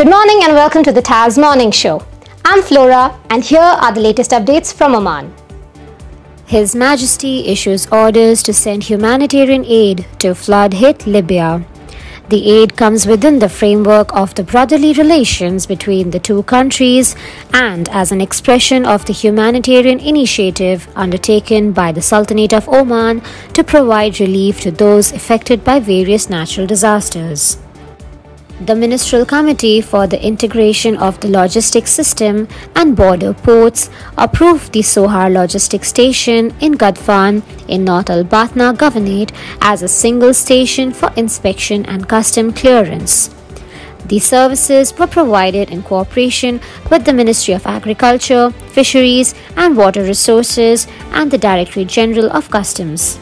Good morning and welcome to the TAS Morning Show. I'm Flora and here are the latest updates from Oman. His Majesty issues orders to send humanitarian aid to flood hit Libya. The aid comes within the framework of the brotherly relations between the two countries and as an expression of the humanitarian initiative undertaken by the Sultanate of Oman to provide relief to those affected by various natural disasters. The Ministerial Committee for the Integration of the Logistics System and Border Ports approved the Sohar Logistics Station in Gadfan in North Al Batinah Governorate as a single station for inspection and custom clearance. These services were provided in cooperation with the Ministry of Agriculture, Fisheries and Water Resources and the Directorate General of Customs.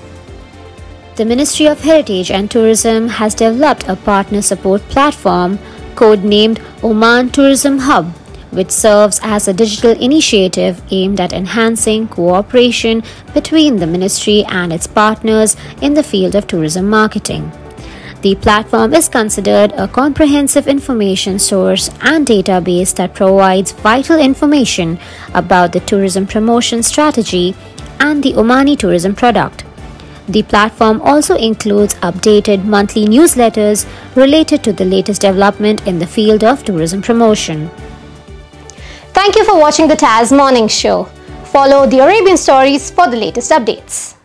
The Ministry of Heritage and Tourism has developed a partner support platform codenamed Oman Tourism Hub, which serves as a digital initiative aimed at enhancing cooperation between the ministry and its partners in the field of tourism marketing. The platform is considered a comprehensive information source and database that provides vital information about the tourism promotion strategy and the Omani tourism product. The platform also includes updated monthly newsletters related to the latest development in the field of tourism promotion. Thank you for watching the TAS Morning Show. Follow the Arabian Stories for the latest updates.